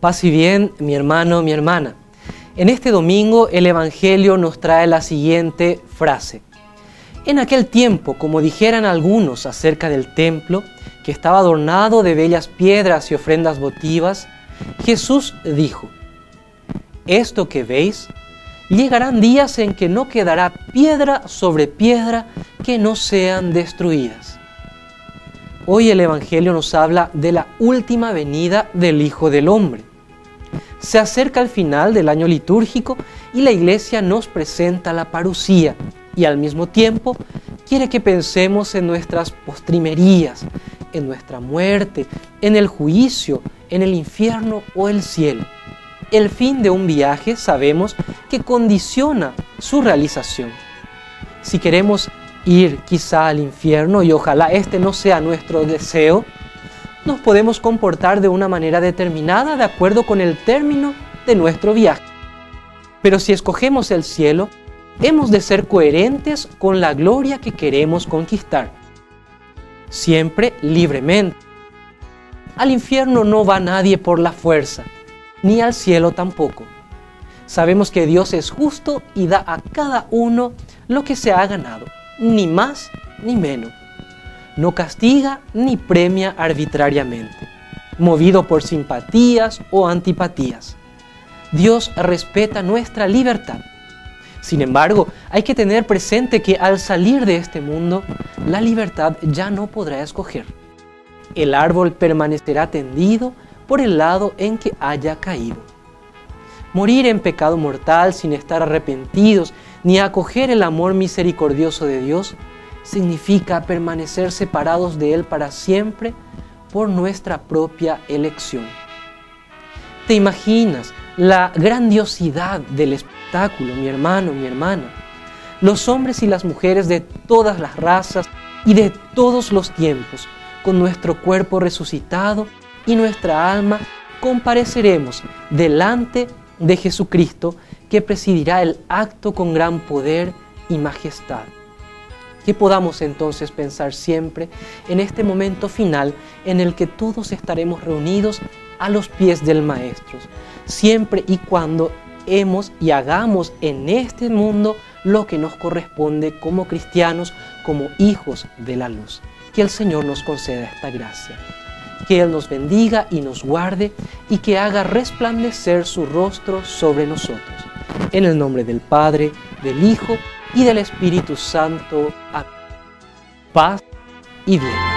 Paz bien, mi hermano, mi hermana. En este domingo el Evangelio nos trae la siguiente frase. En aquel tiempo, como dijeran algunos acerca del templo, que estaba adornado de bellas piedras y ofrendas votivas, Jesús dijo, Esto que veis, llegarán días en que no quedará piedra sobre piedra que no sean destruidas. Hoy el Evangelio nos habla de la última venida del Hijo del Hombre. Se acerca el final del año litúrgico y la Iglesia nos presenta la parucía y al mismo tiempo quiere que pensemos en nuestras postrimerías, en nuestra muerte, en el juicio, en el infierno o el cielo. El fin de un viaje sabemos que condiciona su realización. Si queremos ir quizá al infierno y ojalá este no sea nuestro deseo, nos podemos comportar de una manera determinada de acuerdo con el término de nuestro viaje. Pero si escogemos el cielo, hemos de ser coherentes con la gloria que queremos conquistar, siempre libremente. Al infierno no va nadie por la fuerza, ni al cielo tampoco. Sabemos que Dios es justo y da a cada uno lo que se ha ganado, ni más ni menos no castiga ni premia arbitrariamente, movido por simpatías o antipatías. Dios respeta nuestra libertad. Sin embargo, hay que tener presente que al salir de este mundo, la libertad ya no podrá escoger. El árbol permanecerá tendido por el lado en que haya caído. Morir en pecado mortal sin estar arrepentidos ni acoger el amor misericordioso de Dios significa permanecer separados de Él para siempre por nuestra propia elección. ¿Te imaginas la grandiosidad del espectáculo, mi hermano, mi hermana? Los hombres y las mujeres de todas las razas y de todos los tiempos, con nuestro cuerpo resucitado y nuestra alma, compareceremos delante de Jesucristo que presidirá el acto con gran poder y majestad. Que podamos entonces pensar siempre en este momento final en el que todos estaremos reunidos a los pies del Maestro, siempre y cuando hemos y hagamos en este mundo lo que nos corresponde como cristianos, como hijos de la luz. Que el Señor nos conceda esta gracia. Que Él nos bendiga y nos guarde y que haga resplandecer su rostro sobre nosotros. En el nombre del Padre, del Hijo y del Espíritu Santo. Paz y bien.